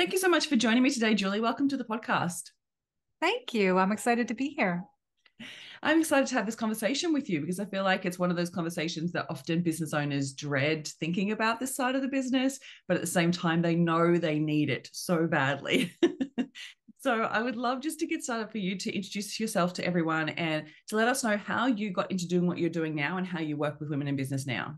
Thank you so much for joining me today, Juli. Welcome to the podcast. Thank you. I'm excited to be here. I'm excited to have this conversation with you because I feel like it's one of those conversations that often business owners dread thinking about this side of the business, but at the same time, they know they need it so badly. so I would love just to get started for you to introduce yourself to everyone and to let us know how you got into doing what you're doing now and how you work with women in business now.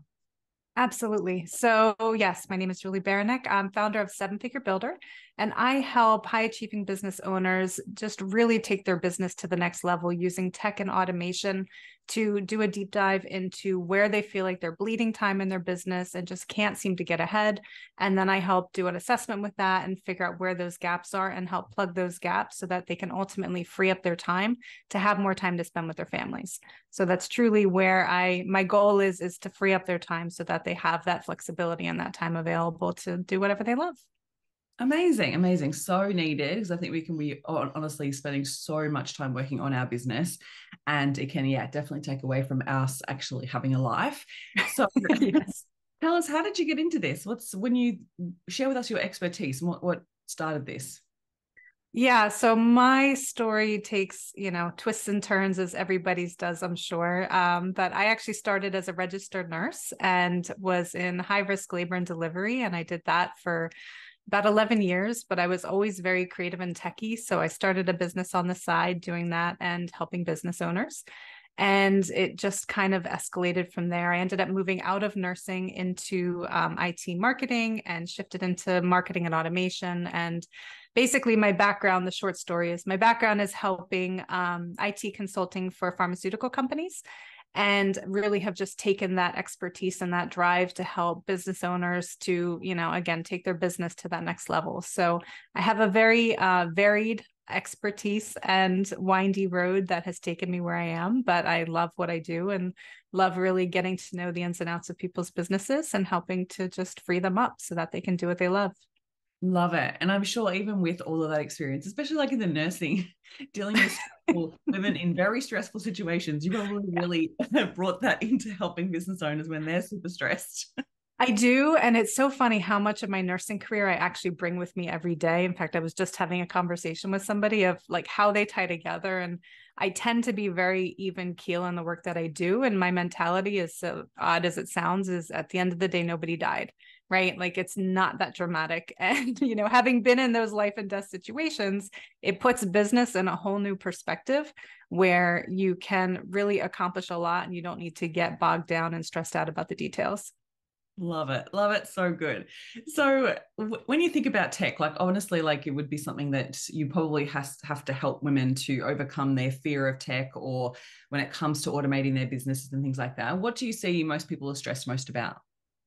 Absolutely. So, yes, my name is Juli Baranik. I'm founder of Seven Figure Builder, and I help high achieving business owners just really take their business to the next level using tech and automation to do a deep dive into where they feel like they're bleeding time in their business and just can't seem to get ahead. And then I help do an assessment with that and figure out where those gaps are and help plug those gaps so that they can ultimately free up their time to have more time to spend with their families. So that's truly where I my goal is is to free up their time so that they have that flexibility and that time available to do whatever they love. Amazing, amazing. So needed because I think we can be honestly spending so much time working on our business and it can, yeah, definitely take away from us actually having a life. So, yes. tell us, how did you get into this? What's when you share with us your expertise and what, what started this? Yeah, so my story takes, you know, twists and turns as everybody's does, I'm sure. Um, but I actually started as a registered nurse and was in high risk labor and delivery. And I did that for about 11 years, but I was always very creative and techy. So I started a business on the side doing that and helping business owners. And it just kind of escalated from there. I ended up moving out of nursing into um, IT marketing and shifted into marketing and automation. And basically, my background, the short story is my background is helping um, IT consulting for pharmaceutical companies and really have just taken that expertise and that drive to help business owners to you know again take their business to that next level. So i have a very uh, varied expertise and windy road that has taken me where i am but i love what i do and love really getting to know the ins and outs of people's businesses and helping to just free them up so that they can do what they love Love it. And I'm sure even with all of that experience, especially like in the nursing, dealing with women in very stressful situations, you probably really brought that into helping business owners when they're super stressed. I do. And it's so funny how much of my nursing career I actually bring with me every day. In fact, I was just having a conversation with somebody of like how they tie together. And I tend to be very even keel in the work that I do. And my mentality is so odd as it sounds, is at the end of the day, nobody died right? Like it's not that dramatic. And, you know, having been in those life and death situations, it puts business in a whole new perspective where you can really accomplish a lot and you don't need to get bogged down and stressed out about the details. Love it. Love it. So good. So w- when you think about tech, like honestly, like it would be something that you probably has have to help women to overcome their fear of tech or when it comes to automating their businesses and things like that. What do you see most people are stressed most about?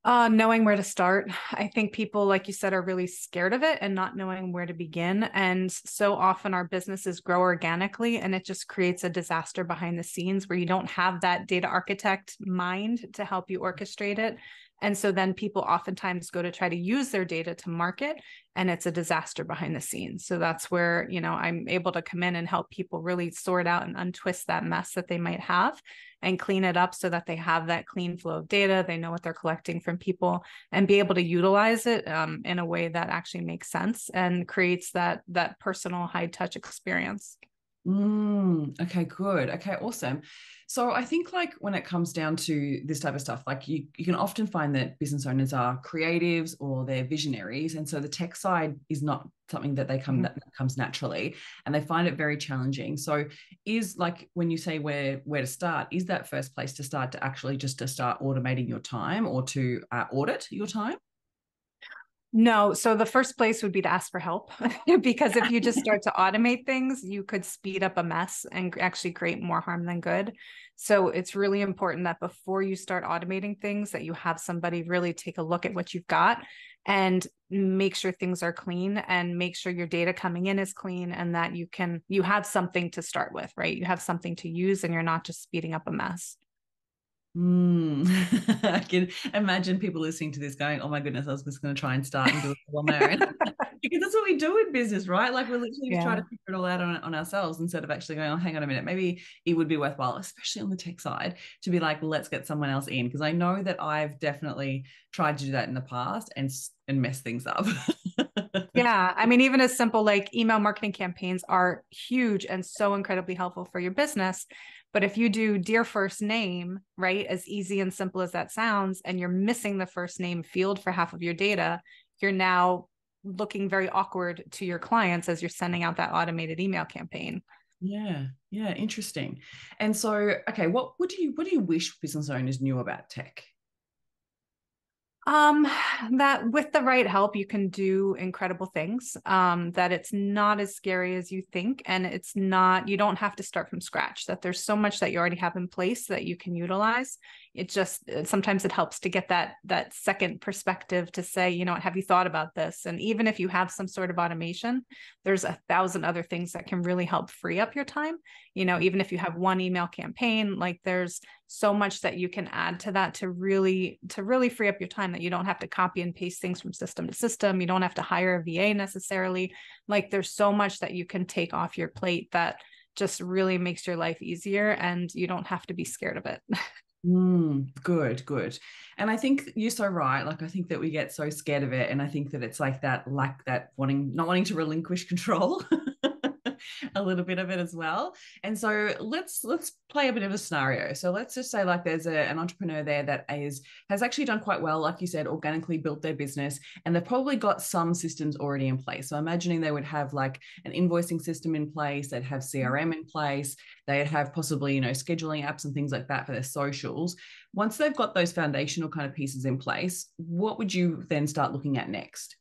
Uh, knowing where to start. I think people, like you said, are really scared of it and not knowing where to begin. And so often our businesses grow organically and it just creates a disaster behind the scenes where you don't have that data architect mind to help you orchestrate it. And so then people oftentimes go to try to use their data to market and it's a disaster behind the scenes. So that's where, you know, I'm able to come in and help people really sort out and untwist that mess that they might have and clean it up so that they have that clean flow of data. They know what they're collecting from people and be able to utilize it um, in a way that actually makes sense and creates that that personal high touch experience. Mm, okay, good. Okay, awesome. So I think like when it comes down to this type of stuff, like you, you can often find that business owners are creatives or they're visionaries. And so the tech side is not something that they come mm-hmm. that comes naturally and they find it very challenging. So is like when you say where where to start, is that first place to start to actually just to start automating your time or to uh, audit your time? No, so the first place would be to ask for help because if you just start to automate things, you could speed up a mess and actually create more harm than good. So it's really important that before you start automating things that you have somebody really take a look at what you've got and make sure things are clean and make sure your data coming in is clean and that you can you have something to start with, right? You have something to use and you're not just speeding up a mess. Mm. I can imagine people listening to this going, "Oh my goodness, I was just going to try and start and do it on my own." because that's what we do in business, right? Like we're literally yeah. trying to figure it all out on, on ourselves instead of actually going, oh, hang on a minute, maybe it would be worthwhile, especially on the tech side, to be like, let's get someone else in. Because I know that I've definitely tried to do that in the past and and mess things up. yeah. I mean, even as simple like email marketing campaigns are huge and so incredibly helpful for your business. But if you do dear first name, right, as easy and simple as that sounds, and you're missing the first name field for half of your data, you're now looking very awkward to your clients as you're sending out that automated email campaign. Yeah, yeah, interesting. And so, okay, what do you what do you wish business owners knew about tech? Um, that with the right help, you can do incredible things. Um, that it's not as scary as you think, and it's not, you don't have to start from scratch, that there's so much that you already have in place that you can utilize. It just uh, sometimes it helps to get that that second perspective to say you know have you thought about this? And even if you have some sort of automation there's a thousand other things that can really help free up your time. You know even if you have one email campaign like there's so much that you can add to that to really to really free up your time that you don't have to copy and paste things from system to system you don't have to hire a va necessarily like there's so much that you can take off your plate that just really makes your life easier and you don't have to be scared of it Mm, good, good. And I think you're so right. Like I think that we get so scared of it. And I think that it's like that, like that wanting, not wanting to relinquish control. a little bit of it as well. And so let's let's play a bit of a scenario. So let's just say like there's a, an entrepreneur there that is has actually done quite well, like you said, organically built their business, and they've probably got some systems already in place. So imagining they would have like an invoicing system in place, they'd have mm-hmm. CRM in place, they'd have possibly you know scheduling apps and things like that for their socials. Once they've got those foundational kind of pieces in place, what would you then start looking at next?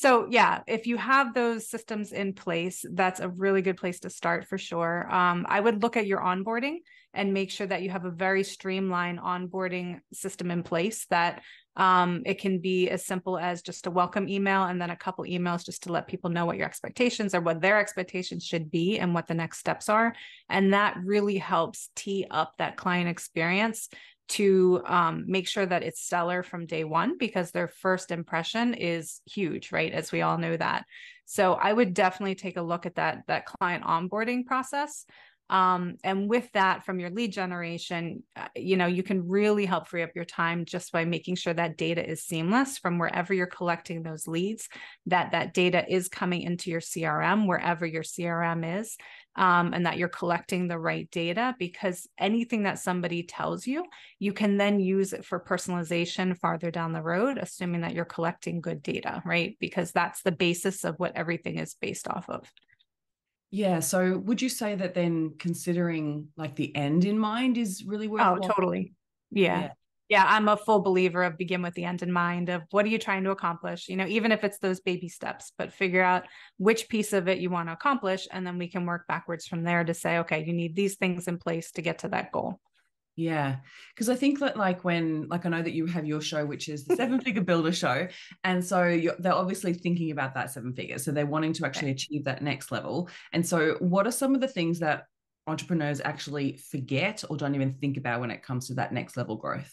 So yeah, if you have those systems in place, that's a really good place to start for sure. Um, I would look at your onboarding and make sure that you have a very streamlined onboarding system in place that um, it can be as simple as just a welcome email and then a couple emails just to let people know what your expectations are, what their expectations should be, and what the next steps are. And that really helps tee up that client experience to um, make sure that it's stellar from day one because their first impression is huge, right? As we all know that. So I would definitely take a look at that that client onboarding process. Um, and with that, from your lead generation, uh, you know, you can really help free up your time just by making sure that data is seamless from wherever you're collecting those leads, that that data is coming into your CRM, wherever your CRM is, um, and that you're collecting the right data because anything that somebody tells you, you can then use it for personalization farther down the road, assuming that you're collecting good data, right? Because that's the basis of what everything is based off of. Yeah. So would you say that then considering like the end in mind is really oh, worthwhile? Oh, totally. Yeah. yeah. Yeah. I'm a full believer of begin with the end in mind of what are you trying to accomplish? You know, even if it's those baby steps, but figure out which piece of it you want to accomplish. And then we can work backwards from there to say, okay, you need these things in place to get to that goal. Yeah, because I think that like when like I know that you have your show, which is the Seven Figure Builder Show, and so they're obviously thinking about that seven figure. so they're wanting to actually achieve that next level. And so, what are some of the things that entrepreneurs actually forget or don't even think about when it comes to that next level growth?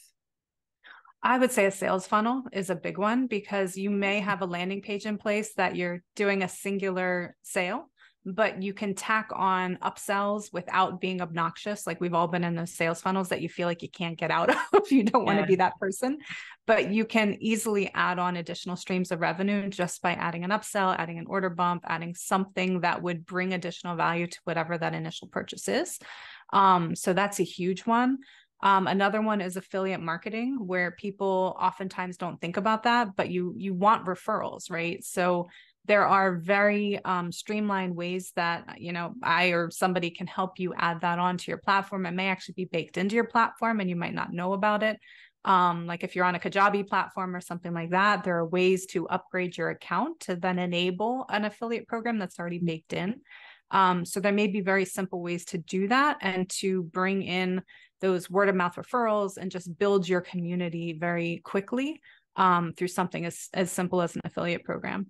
I would say a sales funnel is a big one because you may have a landing page in place that you're doing a singular sale but you can tack on upsells without being obnoxious. Like we've all been in those sales funnels that you feel like you can't get out of. you don't yeah. want to be that person, but you can easily add on additional streams of revenue just by adding an upsell, adding an order bump, adding something that would bring additional value to whatever that initial purchase is. Um, so that's a huge one. Um, another one is affiliate marketing, where people oftentimes don't think about that, but you you want referrals, right? So there are very um, streamlined ways that you know i or somebody can help you add that onto your platform. It may actually be baked into your platform and you might not know about it. Um, like if you're on a kajabi platform or something like that there are ways to upgrade your account to then enable an affiliate program that's already baked in. Um, so there may be very simple ways to do that and to bring in those word of mouth referrals and just build your community very quickly um, through something as, as simple as an affiliate program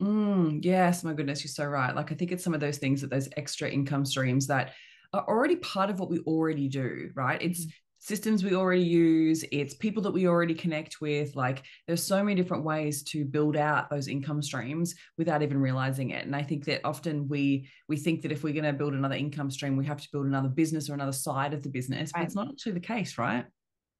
Mm, yes, my goodness, you're so right. Like I think it's some of those things that those extra income streams that are already part of what we already do, right? It's systems we already use it's people that we already connect with like there's so many different ways to build out those income streams without even realizing it and i think that often we we think that if we're going to build another income stream we have to build another business or another side of the business but it's not actually the case right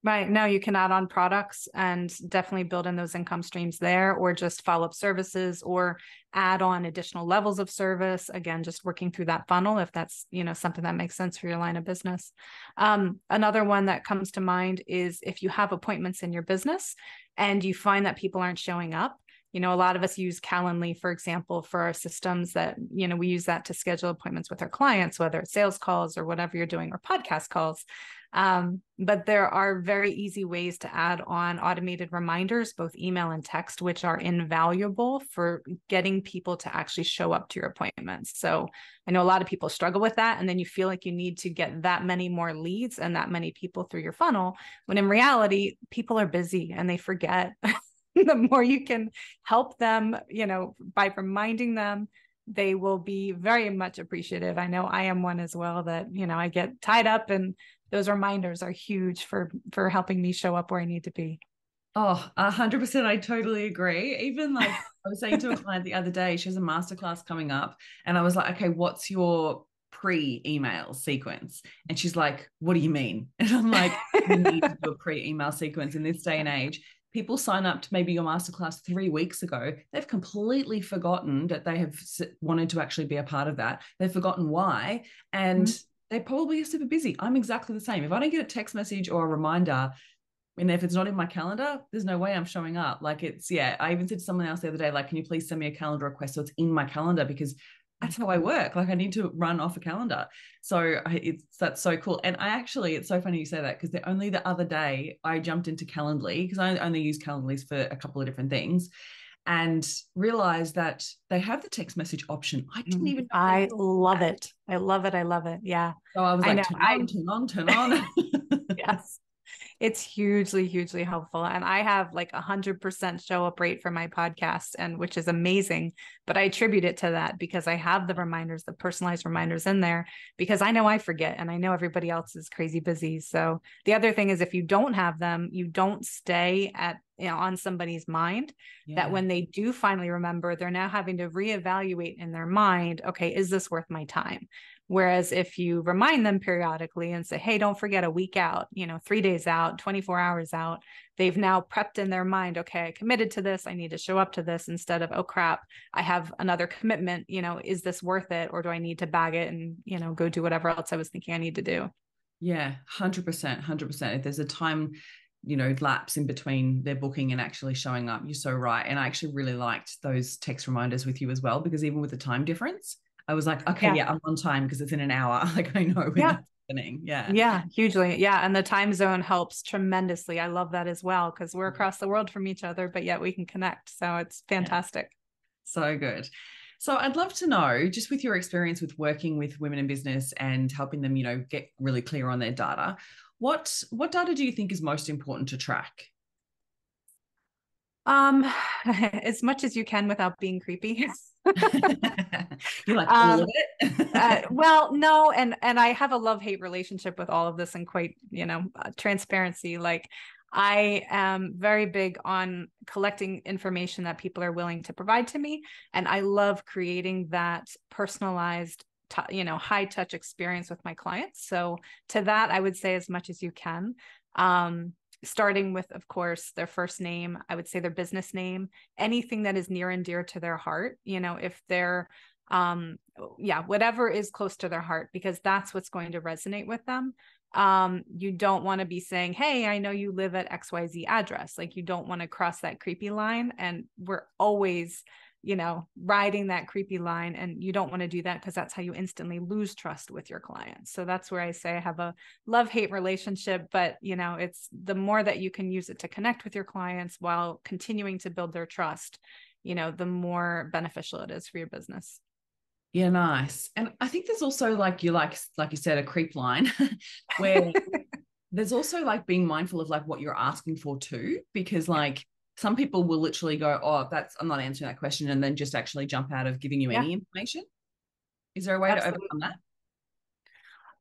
Right. No, you can add on products and definitely build in those income streams there, or just follow up services or add on additional levels of service. Again, just working through that funnel if that's, you know, something that makes sense for your line of business. Um, another one that comes to mind is if you have appointments in your business and you find that people aren't showing up, you know a lot of us use calendly for example for our systems that you know we use that to schedule appointments with our clients whether it's sales calls or whatever you're doing or podcast calls um, but there are very easy ways to add on automated reminders, both email and text, which are invaluable for getting people to actually show up to your appointments. So I know a lot of people struggle with that. And then you feel like you need to get that many more leads and that many people through your funnel, when in reality, people are busy and they forget. the more you can help them, you know, by reminding them they will be very much appreciative. I know I am one as well that, you know, I get tied up and those reminders are huge for for helping me show up where I need to be. Oh, a hundred percent. I totally agree. Even like I was saying to a client the other day, she has a masterclass coming up, and I was like, okay, what's your pre-email sequence? And she's like, what do you mean? And I'm like, you need to do a pre-email sequence in this day and age. People sign up to maybe your masterclass three weeks ago. They've completely forgotten that they have wanted to actually be a part of that. They've forgotten why. And mm-hmm they probably are super busy. I'm exactly the same. If I don't get a text message or a reminder, and if it's not in my calendar, there's no way I'm showing up. Like it's, yeah, I even said to someone else the other day, like, can you please send me a calendar request so it's in my calendar because that's how I mm-hmm. work. Like I need to run off a calendar. So it's that's so cool. And I actually, it's so funny you say that because the only the other day I jumped into Calendly because I only use Calendly for a couple of different things and realize that they have the text message option. I didn't mm, even. I love that. it. I love it. I love it. Yeah. So I was like, I turn on, turn on, turn on. yes it's hugely hugely helpful and i have like a hundred percent show up rate for my podcast and which is amazing but i attribute it to that because i have the reminders the personalized reminders in there because i know i forget and i know everybody else is crazy busy so the other thing is if you don't have them you don't stay at you know, on somebody's mind yeah. that when they do finally remember they're now having to reevaluate in their mind okay is this worth my time Whereas if you remind them periodically and say, hey, don't forget a week out, you know, three days out, 24 hours out, they've now prepped in their mind, okay, I committed to this. I need to show up to this instead of, oh crap, I have another commitment. You know, is this worth it? Or do I need to bag it and, you know, go do whatever else I was thinking I need to do? Yeah, 100%. 100%. If there's a time, you know, lapse in between their booking and actually showing up, you're so right. And I actually really liked those text reminders with you as well, because even with the time difference, I was like, okay, yeah, yeah I'm on time because it's in an hour. Like I know when yeah. that's happening. Yeah. Yeah, hugely. Yeah. And the time zone helps tremendously. I love that as well because we're mm-hmm. across the world from each other, but yet we can connect. So it's fantastic. Yeah. So good. So I'd love to know, just with your experience with working with women in business and helping them, you know, get really clear on their data, what what data do you think is most important to track? Um, as much as you can without being creepy. you like um, it? uh, well, no, and and I have a love hate relationship with all of this, and quite you know uh, transparency. Like I am very big on collecting information that people are willing to provide to me, and I love creating that personalized T- you know high touch experience with my clients so to that i would say as much as you can um starting with, of course, their first name, I would say their business name, anything that is near and dear to their heart. You know, if they're, um, yeah, whatever is close to their heart, because that's what's going to resonate with them. Um, you don't want to be saying, Hey, I know you live at XYZ address. Like, you don't want to cross that creepy line. And we're always, you know, riding that creepy line. And you don't want to do that because that's how you instantly lose trust with your clients. So that's where I say I have a love hate relationship. But, you know, it's the more that you can use it to connect with your clients while continuing to build their trust, you know, the more beneficial it is for your business. Yeah, nice. And I think there's also like you like like you said a creep line where there's also like being mindful of like what you're asking for too because like some people will literally go, Oh, that's, I'm not answering that question, and then just actually jump out of giving you yeah. any information. Is there a way Absolutely. to overcome that?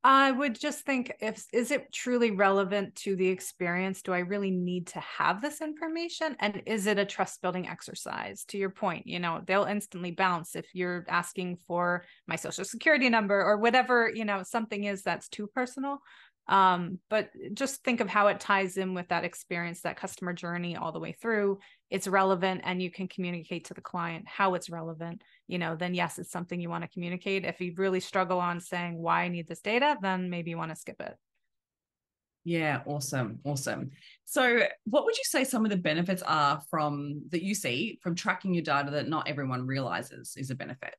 I would just think if is it truly relevant to the experience? Do I really need to have this information? And is it a trust building exercise? To your point, you know, they'll instantly bounce if you're asking for my social security number or whatever, you know, something is that's too personal. Um, but just think of how it ties in with that experience, that customer journey all the way through. It's relevant and you can communicate to the client how it's relevant. You know, then yes, it's something you want to communicate. If you really struggle on saying why I need this data, then maybe you want to skip it. Yeah, awesome. Awesome. So, what would you say some of the benefits are from that you see from tracking your data that not everyone realizes is a benefit?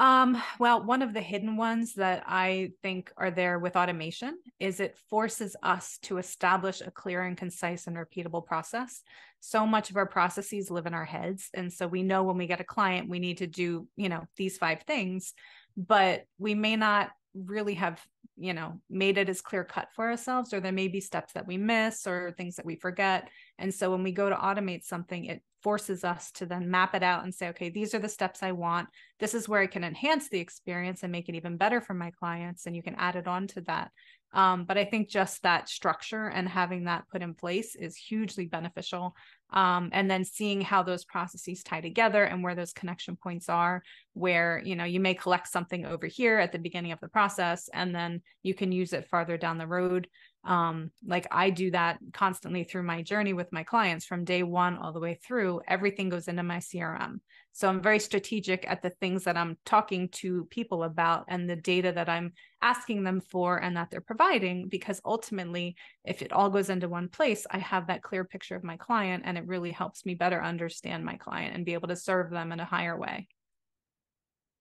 Um, well, one of the hidden ones that I think are there with automation is it forces us to establish a clear and concise and repeatable process. So much of our processes live in our heads. And so we know when we get a client, we need to do, you know, these five things, but we may not really have you know made it as clear cut for ourselves or there may be steps that we miss or things that we forget and so when we go to automate something it forces us to then map it out and say okay these are the steps i want. This is where i can enhance the experience and make it even better for my clients and you can add it on to that. Um, but I think just that structure and having that put in place is hugely beneficial. Um, and then seeing how those processes tie together and where those connection points are, where you know you may collect something over here at the beginning of the process, and then you can use it farther down the road um like i do that constantly through my journey with my clients from day one all the way through everything goes into my crm so i'm very strategic at the things that i'm talking to people about and the data that i'm asking them for and that they're providing because ultimately if it all goes into one place i have that clear picture of my client and it really helps me better understand my client and be able to serve them in a higher way.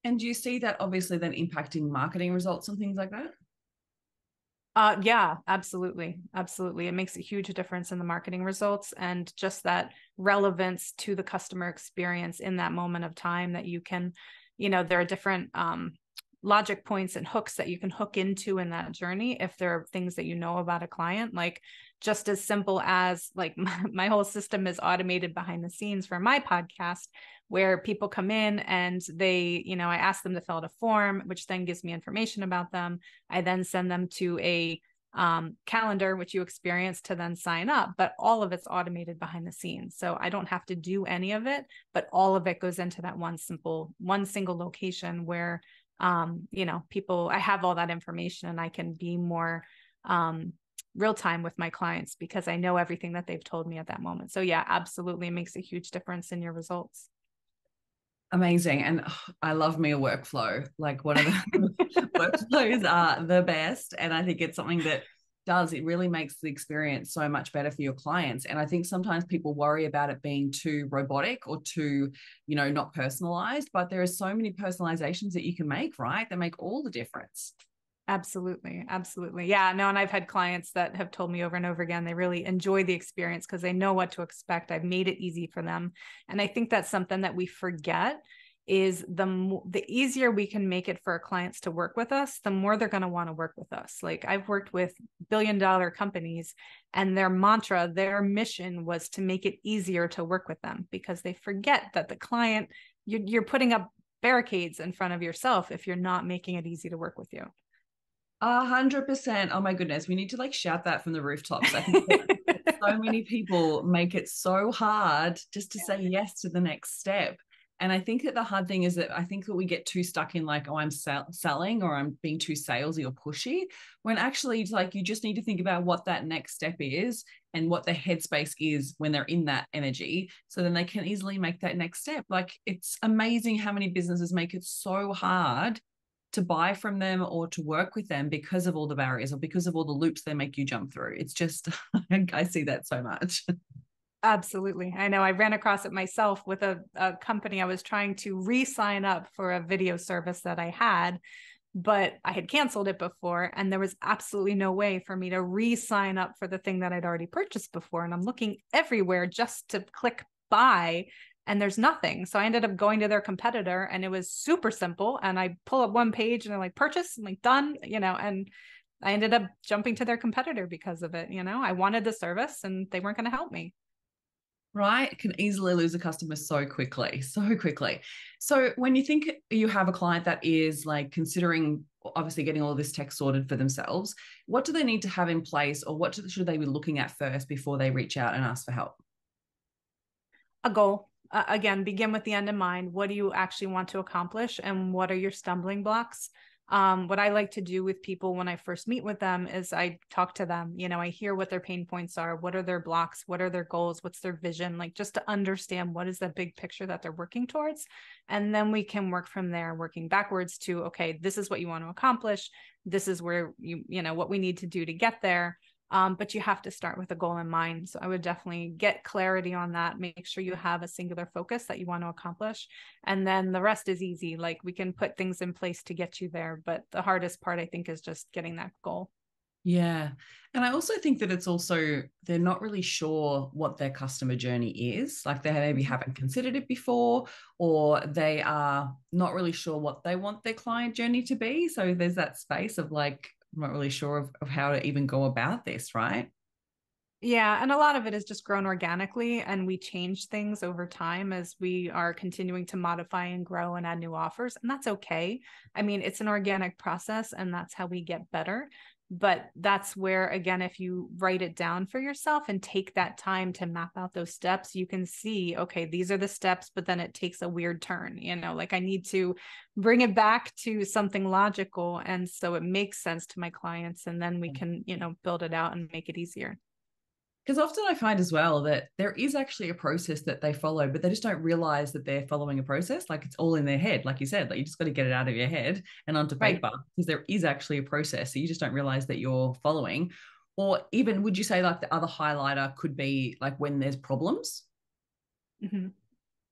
And do you see that obviously then impacting marketing results and things like that uh, yeah, absolutely. Absolutely. It makes a huge difference in the marketing results and just that relevance to the customer experience in that moment of time that you can, you know, there are different um, logic points and hooks that you can hook into in that journey if there are things that you know about a client like just as simple as like my, my whole system is automated behind the scenes for my podcast where people come in and they, you know, I ask them to fill out a form, which then gives me information about them. I then send them to a um, calendar, which you experience to then sign up, but all of it's automated behind the scenes. So I don't have to do any of it, but all of it goes into that one simple, one single location where, um, you know, people, I have all that information and I can be more, um, real time with my clients because I know everything that they've told me at that moment. So yeah, absolutely it makes a huge difference in your results. Amazing. And oh, I love me a workflow. Like one of the workflows are the best. And I think it's something that does, it really makes the experience so much better for your clients. And I think sometimes people worry about it being too robotic or too, you know, not personalized, but there are so many personalizations that you can make, right? That make all the difference. Absolutely. Absolutely. Yeah. No, and I've had clients that have told me over and over again they really enjoy the experience because they know what to expect. I've made it easy for them. And I think that's something that we forget is the the easier we can make it for our clients to work with us, the more they're going to want to work with us. Like I've worked with billion dollar companies and their mantra, their mission was to make it easier to work with them because they forget that the client you're, you're putting up barricades in front of yourself if you're not making it easy to work with you. A hundred percent. Oh my goodness. We need to like shout that from the rooftops. I think so many people make it so hard just to yeah. say yes to the next step. And I think that the hard thing is that I think that we get too stuck in like, oh, I'm sell- selling or I'm being too salesy or pushy. When actually, it's like you just need to think about what that next step is and what the headspace is when they're in that energy. So then they can easily make that next step. Like it's amazing how many businesses make it so hard to buy from them or to work with them because of all the barriers or because of all the loops they make you jump through. It's just, I see that so much. Absolutely. I know I ran across it myself with a, a company I was trying to re sign up for a video service that I had, but I had canceled it before. And there was absolutely no way for me to re sign up for the thing that I'd already purchased before. And I'm looking everywhere just to click buy and there's nothing. So I ended up going to their competitor and it was super simple. And I pull up one page and they're like, purchase, I'm like, done, you know, and I ended up jumping to their competitor because of it. You know, I wanted the service and they weren't going to help me. right can easily lose a customer so quickly so quickly so when you think you have a client that is like considering obviously getting all this tech sorted for themselves what do they need to have in place or what should they be looking at first before they reach out and ask for help a goal uh, again begin with the end in mind what do you actually want to accomplish and what are your stumbling blocks um, what I like to do with people when I first meet with them is I talk to them. You know, I hear what their pain points are, what are their blocks, what are their goals, what's their vision, like just to understand what is the big picture that they're working towards. And then we can work from there, working backwards to, okay, this is what you want to accomplish. This is where you, you know, what we need to do to get there. Um, but you have to start with a goal in mind. So I would definitely get clarity on that. Make sure you have a singular focus that you want to accomplish. And then the rest is easy. Like we can put things in place to get you there. But the hardest part, I think, is just getting that goal. Yeah. And I also think that it's also, they're not really sure what their customer journey is. Like they maybe mm-hmm. haven't considered it before, or they are not really sure what they want their client journey to be. So there's that space of like, I'm not really sure of, of how to even go about this, right? Yeah, and a lot of it is just grown organically, and we change things over time as we are continuing to modify and grow and add new offers, and that's okay. I mean, it's an organic process, and that's how we get better but that's where again if you write it down for yourself and take that time to map out those steps you can see okay these are the steps but then it takes a weird turn you know like i need to bring it back to something logical and so it makes sense to my clients and then we mm. can you know build it out and make it easier because often I find as well that there is actually a process that they follow, but they just don't realize that they're following a process. Like it's all in their head, like you said, like you just got to get it out of your head and onto paper right. because there is actually a process. So you just don't realize that you're following. Or even would you say like the other highlighter could be like when there's problems? Mm-hmm.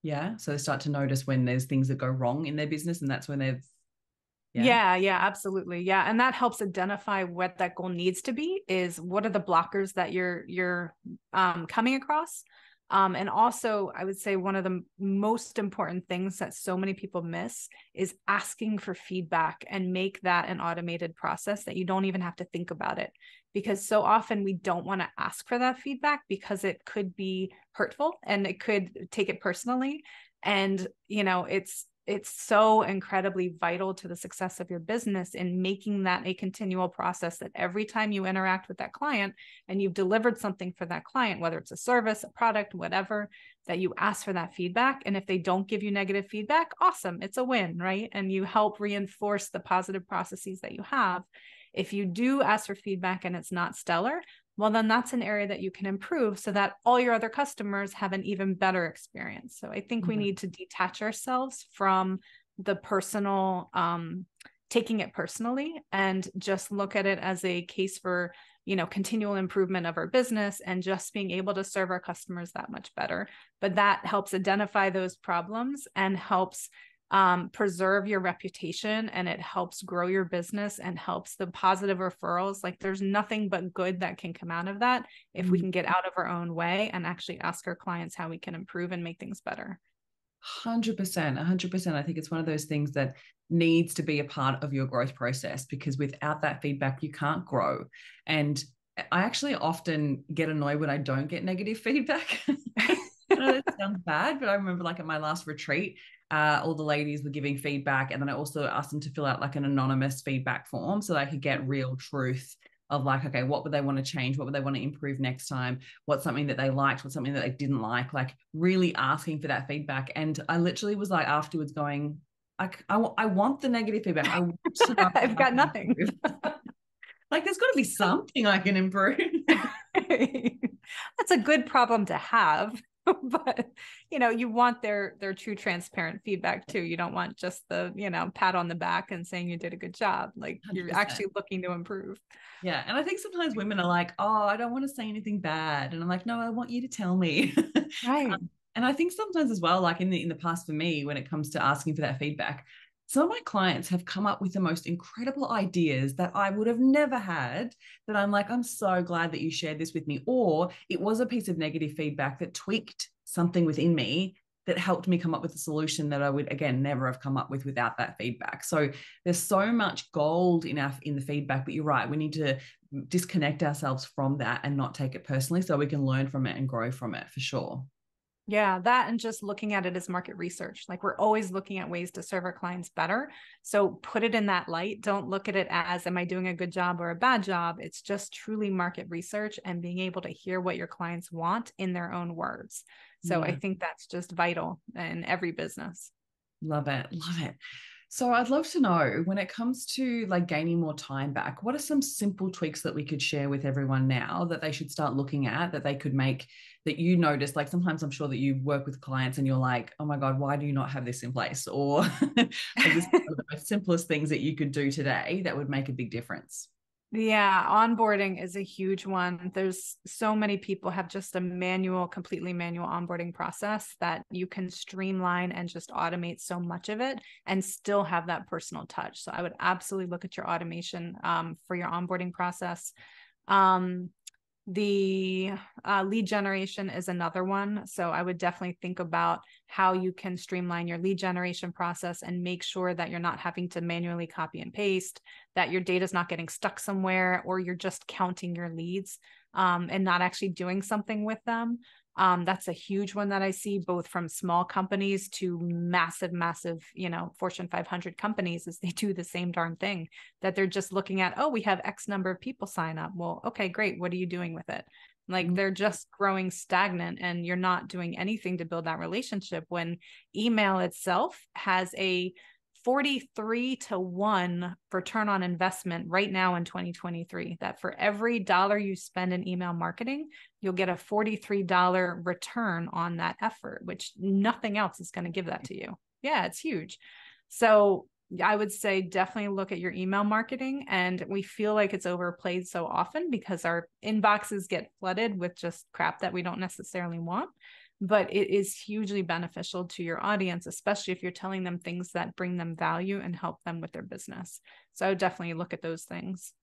Yeah. So they start to notice when there's things that go wrong in their business, and that's when they've yeah. yeah absolutely. Yeah and that helps identify what that goal needs to be is what are the blockers that you're you're um, coming across. Um, and also i would say one of the most important things that so many people miss is asking for feedback and make that an automated process that you don't even have to think about it. Because so often we don't want to ask for that feedback because it could be hurtful and it could take it personally. And you know it's it's so incredibly vital to the success of your business in making that a continual process that every time you interact with that client and you've delivered something for that client whether it's a service a product whatever that you ask for that feedback. And if they don't give you negative feedback awesome it's a win right? And you help reinforce the positive processes that you have. If you do ask for feedback and it's not stellar well, then that's an area that you can improve so that all your other customers have an even better experience. So I think mm-hmm. we need to detach ourselves from the personal, um, taking it personally and just look at it as a case for you know continual improvement of our business and just being able to serve our customers that much better but that helps identify those problems and helps um, preserve your reputation and it helps grow your business and helps the positive referrals. Like there's nothing but good that can come out of that if mm-hmm. we can get out of our own way and actually ask our clients how we can improve and make things better. 100%. 100%. I think it's one of those things that needs to be a part of your growth process because without that feedback, you can't grow. And I actually often get annoyed when I don't get negative feedback. I know that sounds bad, but I remember like at my last retreat, uh, all the ladies were giving feedback. And then I also asked them to fill out like an anonymous feedback form so they could get real truth of like, okay, what would they want to change? What would they want to improve next time? What's something that they liked? What's something that they didn't like? Like really asking for that feedback. And I literally was like afterwards going, I, I, I want the negative feedback. I I've got nothing. like there's got to be something I can improve. That's a good problem to have. but you know you want their their true transparent feedback too. You don't want just the you know pat on the back and saying you did a good job. Like you are actually looking to improve. Yeah and i think sometimes women are like oh i don't want to say anything bad. And i'm like no i want you to tell me. Right. Um, and i think sometimes as well like in the in the past for me when it comes to asking for that feedback some of my clients have come up with the most incredible ideas that I would have never had. That I'm like, I'm so glad that you shared this with me. Or it was a piece of negative feedback that tweaked something within me that helped me come up with a solution that I would again never have come up with without that feedback. So there's so much gold in our in the feedback, but you're right, we need to disconnect ourselves from that and not take it personally so we can learn from it and grow from it for sure. Yeah, that and just looking at it as market research. Like we're always looking at ways to serve our clients better. So put it in that light. Don't look at it as, am I doing a good job or a bad job? It's just truly market research and being able to hear what your clients want in their own words. So yeah. I think that's just vital in every business. Love it. Love it. So I'd love to know when it comes to like gaining more time back, what are some simple tweaks that we could share with everyone now that they should start looking at that they could make that you notice? Like sometimes I'm sure that you work with clients and you're like, oh my God, why do you not have this in place? Or this is the most simplest things that you could do today that would make a big difference. Yeah, onboarding is a huge one. There's so many people have just a manual, completely manual onboarding process that you can streamline and just automate so much of it and still have that personal touch. So I would absolutely look at your automation um, for your onboarding process. Um, the uh, lead generation is another one. So I would definitely think about how you can streamline your lead generation process and make sure that you're not having to manually copy and paste, that your data is not getting stuck somewhere, or you're just counting your leads um, and not actually doing something with them. Um, that's a huge one that I see both from small companies to massive, massive, you know, Fortune 500 companies is they do the same darn thing that they're just looking at, oh, we have X number of people sign up. Well, okay, great. What are you doing with it? Like mm-hmm. they're just growing stagnant and you're not doing anything to build that relationship when email itself has a 43 to 1 return on investment right now in 2023 that for every dollar you spend in email marketing you'll get a $43 return on that effort which nothing else is going to give that to you yeah it's huge so I would say definitely look at your email marketing. And we feel like it's overplayed so often because our inboxes get flooded with just crap that we don't necessarily want but it is hugely beneficial to your audience, especially if you're telling them things that bring them value and help them with their business. So I would definitely look at those things.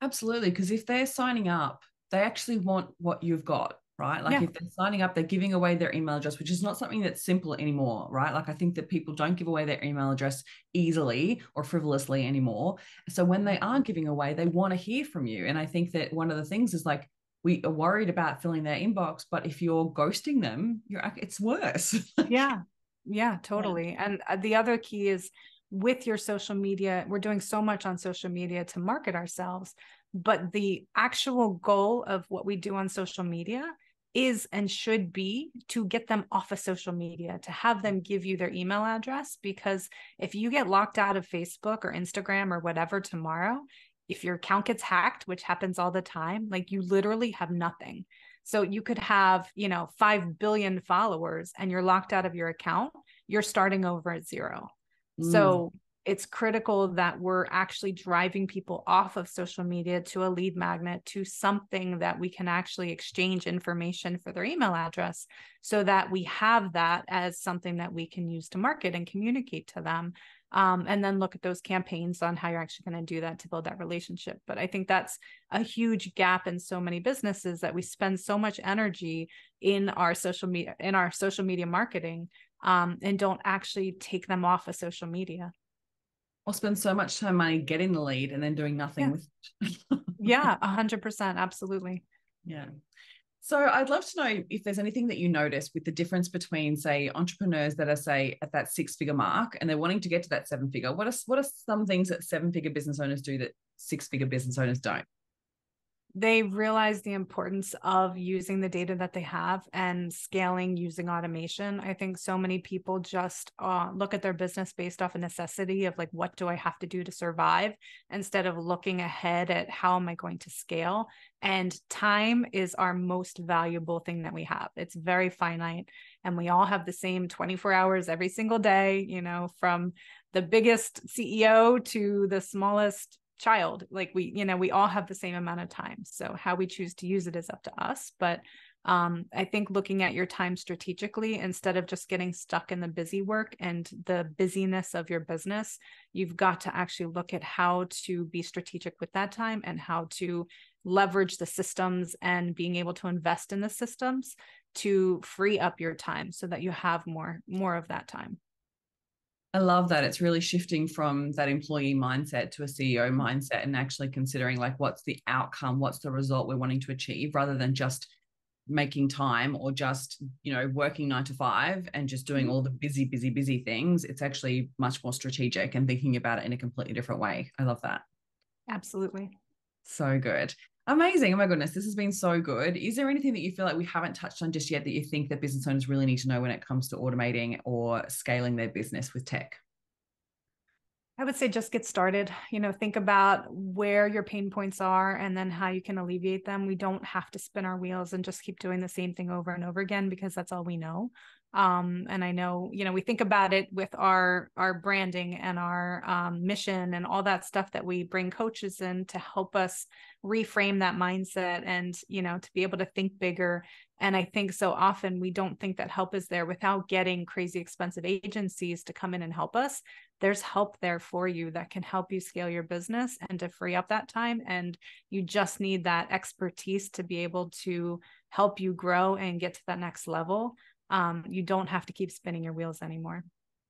Absolutely. Because if they're signing up, they actually want what you've got, right? Like yeah. if they're signing up, they're giving away their email address, which is not something that's simple anymore, right? Like I think that people don't give away their email address easily or frivolously anymore. So when they mm-hmm. are giving away, they want to hear from you. And I think that one of the things is like we are worried about filling their inbox, but if you're ghosting them, you're it's worse. yeah. Yeah, totally. Yeah. And uh, the other key is with your social media, we're doing so much on social media to market ourselves, but the actual goal of what we do on social media is and should be to get them off of social media, to have them give you their email address. Because if you get locked out of Facebook or Instagram or whatever tomorrow, if your account gets hacked, which happens all the time, like you literally have nothing. So you could have, you know, 5 billion followers and you're locked out of your account, you're starting over at zero. Mm. So it's critical that we're actually driving people off of social media to a lead magnet to something that we can actually exchange information for their email address so that we have that as something that we can use to market and communicate to them um, and then look at those campaigns on how you're actually going to do that to build that relationship. But I think that's a huge gap in so many businesses that we spend so much energy in our social media in our social media marketing um, and don't actually take them off of social media. Or spend so much time money getting the lead and then doing nothing yeah. with it. yeah, a hundred percent, absolutely. Yeah. So I'd love to know if there's anything that you notice with the difference between, say, entrepreneurs that are, say, at that six-figure mark and they're wanting to get to that seven-figure. What are what are some things that seven-figure business owners do that six-figure business owners don't? They realize the importance of using the data that they have and scaling using automation. I think so many people just uh, look at their business based off a necessity of like, what do I have to do to survive instead of looking ahead at how am I going to scale. And time is our most valuable thing that we have. It's very finite, and we all have the same 24 hours every single day, you know, from the biggest CEO to the smallest child like we you know we all have the same amount of time. So how we choose to use it is up to us. But um, i think looking at your time strategically instead of just getting stuck in the busy work and the busyness of your business you've got to actually look at how to be strategic with that time and how to leverage the systems and being able to invest in the systems to free up your time so that you have more more of that time I love that. It's really shifting from that employee mindset to a CEO mm-hmm. mindset and actually considering like what's the outcome, what's the result we're wanting to achieve rather than just making time or just you know working nine to five and just doing mm-hmm. all the busy busy busy things it's actually much more strategic and thinking about it in a completely different way i love that absolutely so good amazing oh my goodness this has been so good is there anything that you feel like we haven't touched on just yet that you think that business owners really need to know when it comes to automating or scaling their business with tech I would say just get started. You know, think about where your pain points are and then how you can alleviate them. We don't have to spin our wheels and just keep doing the same thing over and over again because that's all we know. Um, and I know, you know, we think about it with our our branding and our um, mission and all that stuff that we bring coaches in to help us reframe that mindset and you know to be able to think bigger and I think so often we don't think that help is there without getting crazy expensive agencies to come in and help us. There's help there for you that can help you scale your business and to free up that time. And you just need that expertise to be able to help you grow and get to that next level. Um, you don't have to keep spinning your wheels anymore.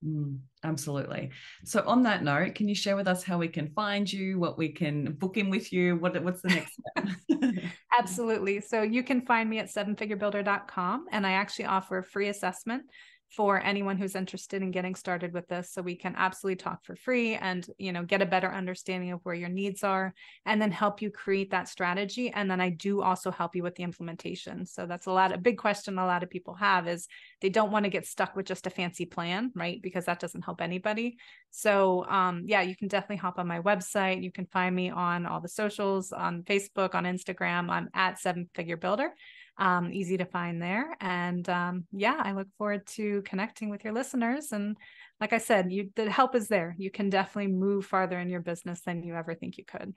Mm, absolutely. So, on that note, can you share with us how we can find you, what we can book in with you? What, what's the next step? absolutely. So, you can find me at sevenfigurebuilder.com, and I actually offer a free assessment for anyone who's interested in getting started with this so we can absolutely talk for free and you know get a better understanding of where your needs are and then help you create that strategy. And then i do also help you with the implementation. So that's a lot a big question a lot of people have is they don't want to get stuck with just a fancy plan right? Because that doesn't help anybody. So um, yeah you can definitely hop on my website. You can find me on all the socials on facebook on instagram. I'm at seven figure builder um, easy to find there. And um, yeah, I look forward to connecting with your listeners. And like I said, you the help is there. You can definitely move farther in your business than you ever think you could.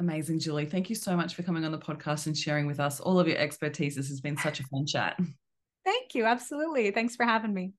Amazing, Juli. Thank you so much for coming on the podcast and sharing with us all of your expertise. This has been such a fun chat. Thank you. Absolutely. Thanks for having me.